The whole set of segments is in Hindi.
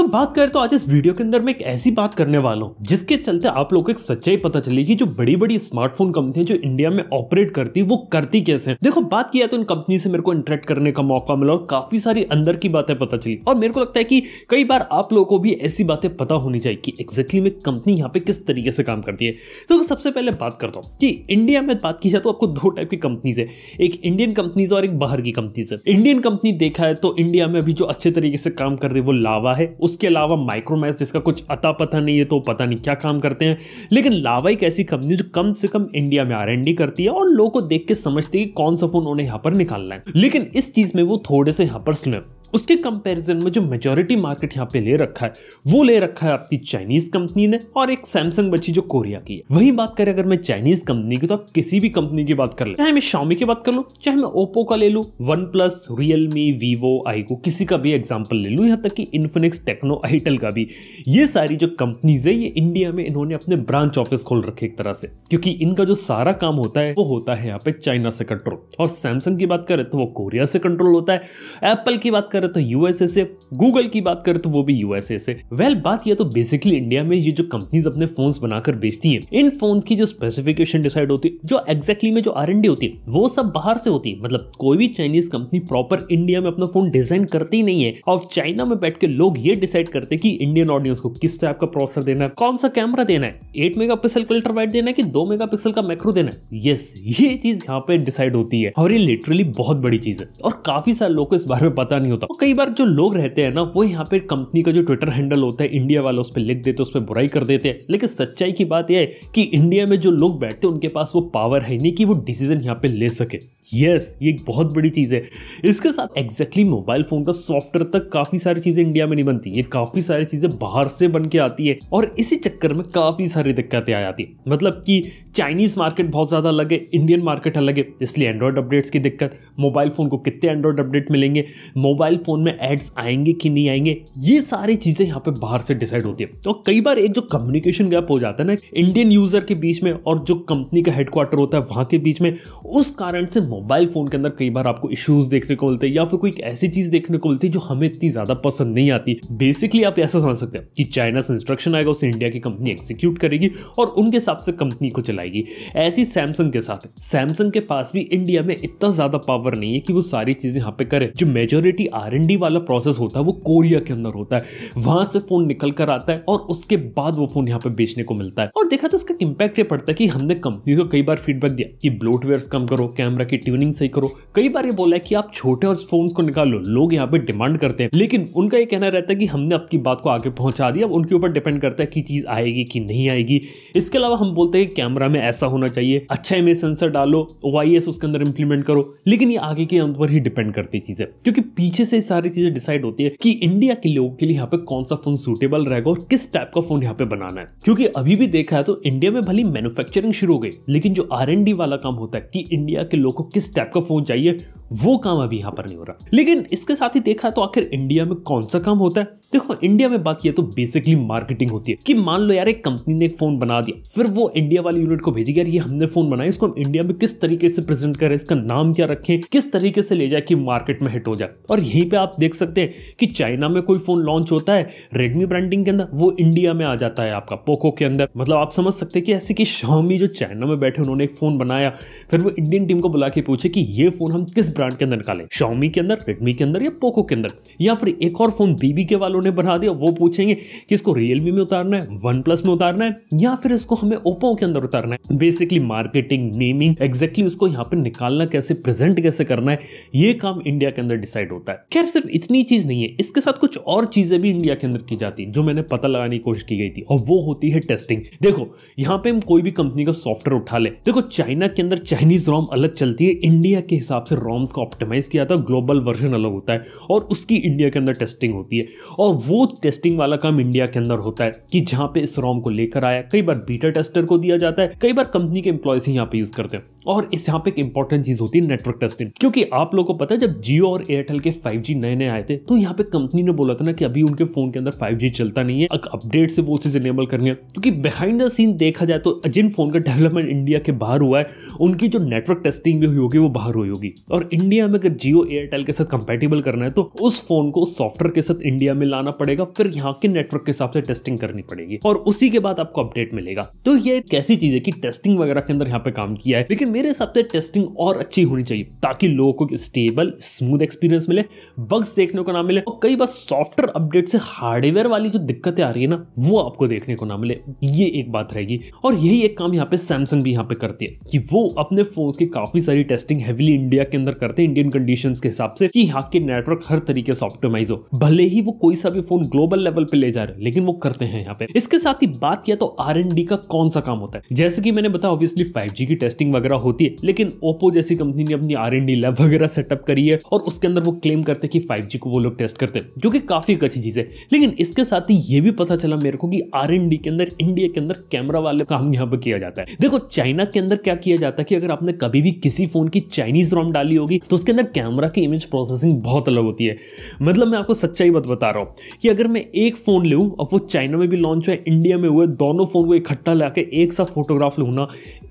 दोस्तों बात करें तो आज इस वीडियो के अंदर मैं एक ऐसी बात करने वाला हूँ, जिसके चलते आप लोगों को एक सच्चाई पता चलेगी जो बड़ी बड़ी स्मार्टफ़ोन कंपनियाँ जो इंडिया में ऑपरेट करती वो करती कैसे देखो, बात किया तो इन कंपनी से मेरे को इंटरेक्ट करने का मौका मिला और काफ़ी सारी अंदर की बातें पता चली। और मेरे को लगता है कि कई बार आप लोगों को भी ऐसी बातें पता होनी चाहिए कि एक्जैक्टली में कंपनी यहाँ पे किस तरीके से काम करती है। तो सबसे पहले बात करता हूँ कि इंडिया में बात की जाए तो आपको दो टाइप की कंपनीज़ है, एक इंडियन कंपनीज़ और एक बाहर की कंपनीज़ है। इंडियन कंपनी देखा है तो इंडिया में अभी जो अच्छे तरीके से काम कर रही है, वो लावा है उसके अलावा माइक्रोमैक्स जिसका कुछ अता पता नहीं है तो पता नहीं क्या काम करते हैं। लेकिन लावा एक ऐसी कंपनी जो कम से कम इंडिया में आर करती है और लोगों को देख के समझते हैं कि कौन सा फ़ोन उन्हें यहाँ पर निकालना है। लेकिन इस चीज़ में वो थोड़े से यहाँ पर स्लो उसके कंपैरिजन में जो मेजोरिटी मार्केट यहाँ पे ले रखा है, वो ले रखा है आपकी चाइनीज़ कंपनी ने और एक सैमसंग बची जो कोरिया की है। वही बात करें, अगर मैं चाइनीज़ कंपनी की तो आप किसी भी कंपनी की बात कर ले। चाहे मैं शामी की बात कर लूँ, चाहे मैं ओप्पो का ले लूँ OnePlus Realme Vivo iQOO किसी का भी एग्ज़ाम्पल ले लूँ, यहाँ तक कि इन्फिनिक्स टेक्नो आईटल का भी। ये सारी जो कंपनीज़ है, ये इंडिया में इन्होंने अपने ब्रांच ऑफ़िस खोल रखे एक तरह से। क्योंकि इनका जो सारा काम होता है, वो होता है यहाँ पे चाइना से कंट्रोल और सैमसंग की बात करें तो वो कोरिया से कंट्रोल होता है। एप्पल की बात करें तो यूएसए से गूगल की बात करें तो वो भी यूएसए से। वेल well, बात यह तो बेसिकली इंडिया में ये जो कंपनीज़ अपने फोन्स बनाकर बेचती हैं इन फोन्स की जो स्पेसिफिकेशन डिसाइड होती है जो एग्जैक्टली में जो आर होती है वो सब बाहर से होती। है मतलब कोई भी चाइनीज़ कंपनी प्रॉपर इंडिया में अपना फ़ोन डिज़ाइन करती नहीं है और चाइना में बैठ के लोग ये डिसाइड करते हैं कि इंडियन ऑडियंस को किस टाइप का प्रोसेसर देना है कौन सा कैमरा देना है एट मेगा पिक्सल का अल्ट्रा वाइड देना है कि दो मेगा पिक्सल का मैक्रो देना है? यस ये चीज़ यहाँ पे डिसाइड होती है और ये लिटरली बहुत बड़ी चीज़ है। और काफ़ी सारे लोग को इस बारे में पता नहीं होता। और कई बार जो लोग रहते हैं ना, वो यहाँ पे कंपनी का जो ट्विटर हैंडल होता है इंडिया वाला, उस पर लिख देते उस पर बुराई कर देते हैं। लेकिन सच्चाई की बात यह है कि इंडिया में जो लोग बैठते हैं, उनके पास वो पावर है नहीं कि वो डिसीज़न यहाँ पे ले सके। यस ये एक बहुत बड़ी चीज़ है। इसके साथ एग्जैक्टली मोबाइल फ़ोन का सॉफ्टवेयर तक काफ़ी सारी चीज़ें इंडिया में नहीं बनती ये काफ़ी सारी चीज़ें बाहर से बन के आती है और इसी चक्कर में काफ़ी सारी दिक्कतें आ जाती है। मतलब कि चाइनीज़ मार्केट बहुत ज़्यादा अलग है इंडियन मार्केट अलग है, इसलिए एंड्रॉयड अपडेट्स की दिक्कत मोबाइल फ़ोन को कितने एंड्रॉयड अपडेट मिलेंगे? मोबाइल फ़ोन में एड्स आएँगे कि नहीं आएँगे, ये सारी चीज़ें यहाँ पे बाहर से डिसाइड होती है। तो कई बार एक जो कम्युनिकेशन गैप हो जाता है ना इंडियन यूज़र के बीच में और जो कंपनी का हेडक्वार्टर होता है वहाँ के बीच में, उस कारण से मोबाइल फ़ोन के अंदर कई बार आपको इश्यूज़ देखने को मिलते हैं या फिर कोई ऐसी चीज़ देखने को मिलती है जो हमें इतनी ज़्यादा पसंद नहीं आती। बेसिकली आप ऐसा समझ सकते हैं कि चाइना से इंस्ट्रक्शन आएगा, उसे इंडिया की कंपनी एक्सिक्यूट करेगी और उनके हिसाब से कंपनी को चलाएगी। ऐसी सैमसंग के साथ सैमसंग के पास भी इंडिया में इतना ज़्यादा पावर नहीं है कि वो सारी चीज़ें यहाँ पे करे। जो मेजोरिटी आर वाला प्रोसेस होता है, वो कोरिया के अंदर होता है। वहाँ से फ़ोन निकल कर आता है और उसके बाद वो फ़ोन यहाँ पे बेचने को मिलता है। और देखा तो उसका इंपैक्ट ये पड़ता है कि हमने कंपनी को कई बार फीडबैक दिया कि ब्लोटवेयर कम करो कैमरा की ट्यूनिंग सही करो। कई बार ये बोला है कि आप छोटे और फ़ोन को निकालो, लोग यहाँ पे डिमांड करते हैं। लेकिन उनका ये कहना रहता है कि हमने आपकी बात को आगे पहुँचा दिया, अब उनके ऊपर डिपेंड करता है कि चीज़ आएगी कि नहीं आएगी। इसके अलावा हम बोलते हैं कैमरा में ऐसा होना चाहिए अच्छा इमेज सेंसर डालो ओ उसके अंदर इंप्लीमेंट करो। लेकिन ये आगे के ऊपर ही डिपेंड करती चीज़ें, क्योंकि पीछे से सारी चीज़ें डिसाइड होती है कि इंडिया के लोगों के लिए यहाँ पे कौन सा फ़ोन सुटेबल रहेगा और किस टाइप का फ़ोन यहाँ पे बनाना है। क्योंकि अभी भी देखा है तो इंडिया में भली मैन्युफैक्चरिंग शुरू हो गई, लेकिन जो आर वाला काम होता है कि इंडिया के लोग को किस टाइप का फ़ोन चाहिए, वो काम अभी यहाँ पर नहीं हो रहा। लेकिन इसके साथ ही देखा तो आखिर इंडिया में कौन सा काम होता है? देखो इंडिया में बात किया तो बेसिकली मार्केटिंग होती है। कि मान लो यार, एक कंपनी ने फ़ोन बना दिया, फिर वो इंडिया वाली यूनिट को भेजी यार, ये हमने फ़ोन बनाया, इसको हम इंडिया में किस तरीके से प्रेजेंट करें, इसका नाम क्या रखें, किस तरीके से ले जाए कि मार्केट में हिट हो जाए। और यहीं पे आप देख सकते हैं कि चाइना में कोई फ़ोन लॉन्च होता है रेडमी ब्रांडिंग के अंदर, वो इंडिया में आ जाता है आपका पोको के अंदर। मतलब आप समझ सकते हैं कि ऐसे कि शॉमी जो चाइना में बैठे, उन्होंने एक फ़ोन बनाया, फिर वो इंडियन टीम को बुला के पूछे कि ये फ़ोन हम किस ब्रांड के अंदर निकालें? शॉमी के अंदर रेडमी के अंदर या पोको के अंदर? या फिर एक और फ़ोन बीबी के वालों ने बना दिया, वो पूछेंगे कि इसको रियलमी में उतारना है वन प्लस में उतारना है, या फिर इसको हमें ओप्पो के अंदर उतारना है। बेसिकली मार्केटिंग नेमिंग एग्जैक्टली उसको यहाँ पे निकालना कैसे प्रेजेंट कैसे करना है, ये काम इंडिया के अंदर डिसाइड होता है। खैर, सिर्फ़ इतनी चीज़ नहीं है, इसके साथ कुछ और चीज़ें भी इंडिया के अंदर की जाती है, जो मैंने पता लगाने की कोशिश की गई थी, और वो होती है टेस्टिंग देखो, यहाँ पे हम कोई भी कंपनी का सॉफ्टवेयर उठा ले, देखो चाइना के अंदर चाइनीज़ रोम अलग चलती है इंडिया के हिसाब से रोम्स को ऑप्टिमाइज किया था ग्लोबल वर्जन अलग होता है, और उसकी इंडिया के अंदर टेस्टिंग होती है, और वो टेस्टिंग वाला काम इंडिया के अंदर होता है कि जहाँ पे इस रोम को लेकर आया कई बार बीटा टेस्टर को दिया जाता है, कई बार कंपनी के एम्प्लॉयज़ ही यहाँ पे यूज़ करते हैं। और इस यहाँ पे एक इंपॉर्टेंट चीज़ होती है नेटवर्क टेस्टिंग क्योंकि आप लोगों को पता है, जब जियो और एयरटेल के फाइव नए नए आए थे तो यहाँ पे कंपनी ने बोला था ना कि अभी उनके फ़ोन के अंदर फाइव चलता नहीं है। अपडेट से वो चीज़ इनेबल करनी है। क्योंकि बिहाइंड द सीन देखा जाए तो जिन फ़ोन का डेवलपमेंट इंडिया के बाहर हुआ है, उनकी जो नेटवर्क टेस्टिंग भी हुई होगी, वो बाहर हुई होगी। और इंडिया में अगर जियो एयरटेल के साथ कंपेटेबल करना है तो उस फ़ोन को सॉफ्टवेयर के साथ इंडिया में लाना पड़ेगा, फिर यहाँ के नेटवर्क के हिसाब से टेस्टिंग करनी पड़ेगी और उसी के बाद आपको अपडेट मिलेगा। तो ये एक ऐसी चीज़ है कि टेस्टिंग वगैरह के अंदर यहाँ पे काम किया है, लेकिन मेरे हिसाब से टेस्टिंग और अच्छी होनी चाहिए ताकि लोगों को स्टेबल स्मूथ एक्सपीरियंस मिले बग्स देखने को ना मिले और कई बार सॉफ्टवेयर अपडेट से हार्डवेयर वाली जो दिक्कतें आ रही है ना, वो आपको देखने को ना मिले। ये एक बात रहेगी। और यही एक काम यहाँ पे सैमसंग भी यहाँ पे करती है कि वो अपने फ़ोन की काफ़ी सारी टेस्टिंग हैवीली इंडिया के अंदर करते हैं इंडियन कंडीशन के हिसाब से, कि यहाँ के नेटवर्क हर तरीके से ऑप्टिमाइज हो। भले ही वो कोई सा भी फ़ोन ग्लोबल लेवल पे ले जा रहे हैं, लेकिन वो करते हैं यहाँ पे। इसके साथ ही बात किया तो आरएनडी का कौन सा काम होता है? जैसे कि मैंने बताया ऑब्वियसली फाइव की टेस्टिंग वगैरह होती है, लेकिन ओप्पो जैसी कंपनी ने अपनी आरएनडी लैब वगैरह सेटअप करी है, और उसके अंदर वो क्लेम करते हैं कि फाइव को वो लोग टेस्ट करते हैं, जो कि काफ़ी एक अच्छी चीज़ है। लेकिन इसके साथ ही ये भी पता चला मेरे को कि आर के अंदर इंडिया के अंदर कैमरा वाले काम यहाँ पे किया जाता है। देखो चाइना के अंदर क्या किया जाता है कि अगर आपने कभी भी किसी फ़ोन की चाइनीज़ रोम डाली होगी तो उसके अंदर कैमरा की इमेज प्रोसेसिंग बहुत अलग होती है। मतलब मैं आपको सच्चाई बात बता रहा हूँ कि अगर मैं एक फ़ोन लूँ और वो चाइना में भी लॉन्च हुआ इंडिया में हुए दोनों फ़ोन को इकट्ठा लाके एक साथ फोटोग्राफ लूँ ना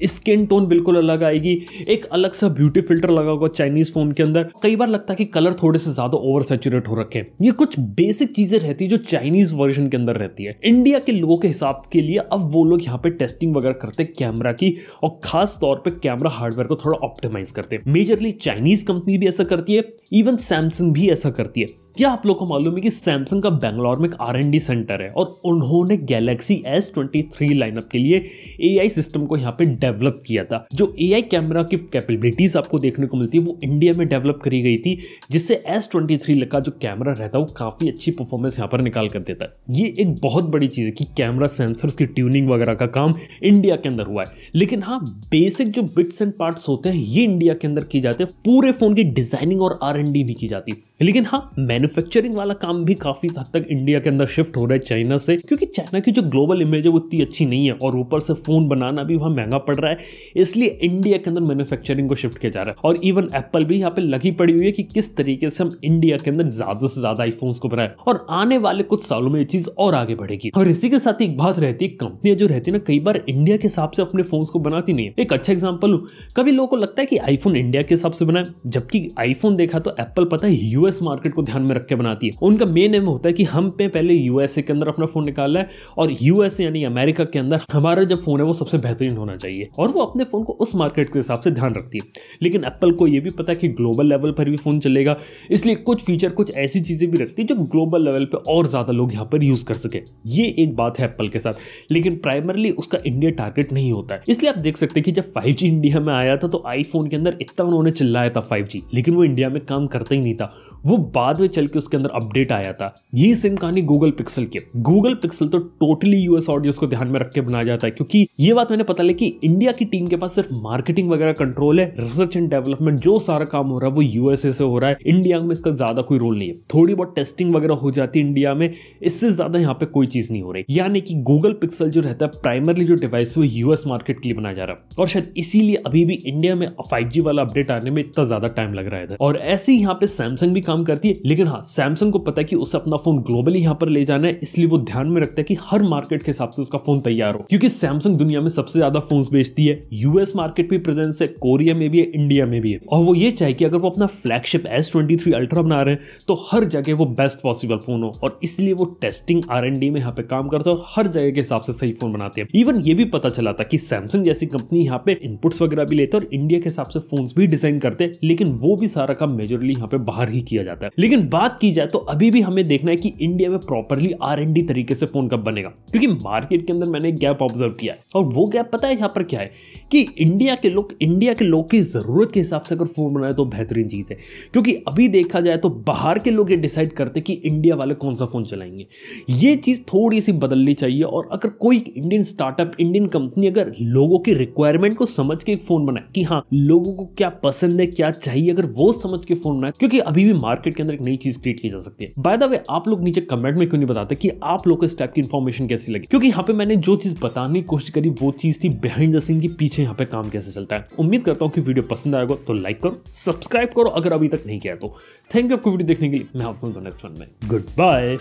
स्किन टोन बिल्कुल अलग आएगी, एक अलग सा ब्यूटी फ़िल्टर लगा होगा चाइनीज़ फ़ोन के अंदर। कई बार लगता है कि कलर थोड़े से ज़्यादा ओवर सेचुरेट हो रखे ये कुछ बेसिक चीज़ें रहती है जो चाइनीज़ वर्जन के अंदर रहती है। इंडिया के लोगों के हिसाब के लिए अब वो लोग यहाँ पे टेस्टिंग वगैरह करते हैं कैमरा की, और खास तौर पे कैमरा हार्डवेयर को थोड़ा ऑप्टिमाइज करते हैं। मेजरली चाइनीज़ कंपनी भी ऐसा करती है इवन सैमसंग भी ऐसा करती है। क्या आप लोग को मालूम है कि सैमसंग का बेंगलोर में एक आर सेंटर है और उन्होंने Galaxy S twenty three lineup के लिए ए आई सिस्टम को यहाँ पे डेवलप किया था। जो ए आई कैमरा की कैपेबिलिटीज आपको देखने को मिलती है, वो इंडिया में डेवलप करी गई थी, जिससे एस ट्वेंटी थ्री का जो कैमरा रहता है, वो काफ़ी अच्छी परफॉर्मेंस यहाँ पर निकाल कर देता है। ये एक बहुत बड़ी चीज़ है कि कैमरा सेंसर की ट्यूनिंग वगैरह का काम इंडिया के अंदर हुआ है। लेकिन हाँ बेसिक जो बिट्स एंड पार्ट्स होते हैं, ये इंडिया के अंदर की जाते हैं, पूरे फ़ोन की डिज़ाइनिंग और आर नहीं की जाती। लेकिन हाँ मैन्युफैक्चरिंग वाला काम भी काफ़ी हद तक इंडिया के अंदर शिफ्ट हो रहा है चाइना से, क्योंकि चाइना की जो ग्लोबल इमेज है वो इतनी अच्छी नहीं है और ऊपर से फ़ोन बनाना भी वहाँ महँगा पड़ रहा है, इसलिए इंडिया के अंदर मैन्युफैक्चरिंग को शिफ्ट किया जा रहा है। और इवन एप्पल भी यहाँ पे लगी पड़ी हुई है कि किस तरीके से हम इंडिया के अंदर ज़्यादा से ज़्यादा आईफोन को बनाए। और आने वाले कुछ सालों में ये चीज़ और आगे बढ़ेगी। और इसी के साथ एक बात रहती है कंपनियाँ जो रहती है ना, कई बार इंडिया के हिसाब से अपने फ़ोन को बनाती नहीं है। एक अच्छा एग्ज़ाम्पल हूँ कभी लोगों को लगता है कि आईफोन इंडिया के हिसाब से बनाए, जबकि आईफोन देखा तो एप्पल पता है यूएस मार्केट को ध्यान में रख के बनाती है। उनका मेन एम होता है कि हम पे पहले यूएसए के अंदर अपना फ़ोन निकालना है और यूएसए यानी अमेरिका के अंदर हमारा जो फ़ोन है वो सबसे बेहतरीन होना चाहिए और वो अपने फ़ोन को उस मार्केट के हिसाब से ध्यान रखती है। लेकिन एप्पल को ये भी पता है कि ग्लोबल लेवल पर भी फ़ोन चलेगा, इसलिए कुछ फीचर कुछ ऐसी चीज़ें भी रखती है जो ग्लोबल लेवल पर और ज़्यादा लोग यहाँ पर यूज़ कर सके। ये एक बात है एप्पल के साथ। लेकिन प्राइमरली उसका इंडिया टारगेट नहीं होता है। इसलिए आप देख सकते हैं कि जब फाइव इंडिया में आया था तो आईफोन के अंदर इतना उन्होंने चिल्लाया था फाइव लेकिन वो इंडिया में काम करता ही नहीं था। वो बाद में चल के उसके अंदर अपडेट आया था। ये सेम कहानी गूगल पिक्सल की गूगल पिक्सल तो टोटली यूएस ऑडियंस को ध्यान में रख के बनाया जाता है, क्योंकि ये बात मैंने पता लगी इंडिया की टीम के पास सिर्फ़ मार्केटिंग वगैरह कंट्रोल है रिसर्च एंड डेवलपमेंट जो सारा काम हो रहा है वो यूएसए से हो रहा है। इंडिया में इसका ज़्यादा कोई रोल नहीं है। थोड़ी बहुत टेस्टिंग वगैरह हो जाती है इंडिया में, इससे ज़्यादा यहाँ पे कोई चीज़ नहीं हो रही। यानी कि गूगल पिक्सल जो रहता है प्राइमरली जो डिवाइस वो यूएस मार्केट के लिए बनाया जा रहा है। और शायद इसीलिए अभी भी इंडिया में फाइव वाला अपडेट आने में इतना ज़्यादा टाइम लग रहा है और ऐसे ही यहाँ पे सैमसंग भी काम करती है। लेकिन हाँ सैमसंग को पता है कि उसे अपना फ़ोन ग्लोबली यहाँ पर ले जाना है, इसलिए वो ध्यान में रखता है कि हर मार्केट के हिसाब से उसका फ़ोन तैयार हो। क्योंकि सैमसंग दुनिया में सबसे ज़्यादा फ़ोन बेचती है। यूएस मार्केट भी प्रेजेंस है कोरिया में भी है इंडिया में भी है। और वो ये चाहे कि अगर वो अपना फ्लैगशिप एस ट्वेंटी अल्ट्रा बना रहे हैं तो हर जगह वो बेस्ट पॉसिबल फ़ोन हो। और इसलिए वो टेस्टिंग आर एन डी में यहाँ पे काम करते हैं और हर जगह के हिसाब से सही फ़ोन बनाते हैं। इवन ये भी पता चला था कि सैमसंग जैसी कंपनी यहाँ पे इनपुट्स वगैरह भी लेते और इंडिया के हिसाब से फ़ोन भी डिज़ाइन करते लेकिन वो भी सारा काम मेजरली यहाँ पे बाहर ही किया जाता है। लेकिन बात की जाए तो अभी भी हमें देखना है कि इंडिया में प्रॉपरली आर एन डी तरीके से फ़ोन कब बनेगा। क्योंकि मार्केट के अंदर मैंने गैप ऑब्ज़र्व किया है। और वो गैप पता है यहाँ पर क्या है? कि इंडिया के लोग इंडिया के लोग की ज़रूरत के हिसाब से अगर फ़ोन बनाए तो बेहतरीन चीज़ है। क्योंकि अभी देखा जाए तो बाहर के लोग ये डिसाइड करते कि इंडिया वाले कौन सा फ़ोन चलाएँगे। ये चीज़ थोड़ी सी बदलनी चाहिए और अगर कोई इंडियन स्टार्टअप इंडियन कंपनी अगर लोगों की रिक्वायरमेंट को समझ के एक फ़ोन बनाए कि हाँ लोगों को क्या पसंद है, क्या चाहिए, अगर वो समझ के फ़ोन बनाए, क्योंकि अभी भी मार्केट के अंदर एक नई चीज़ क्रिएट की जा सकती है। बाय द वे आप लोग नीचे कमेंट में क्यों नहीं बताते कि आप लोग को इस टाइप की इन्फॉर्मेशन कैसी लगी? क्योंकि यहाँ पे मैंने जो चीज़ बताने की कोशिश करी, वो चीज़ थी बिहाइंड द सीन के पीछे यहाँ पे काम कैसे चलता है। उम्मीद करता हूँ कि वीडियो पसंद आएगा तो लाइक करो सब्सक्राइब करो, अगर अभी तक नहीं किया तो। थैंक यू आपको वीडियो देखने के लिए। मैं आपसे नेक्स्ट वन में। Good bye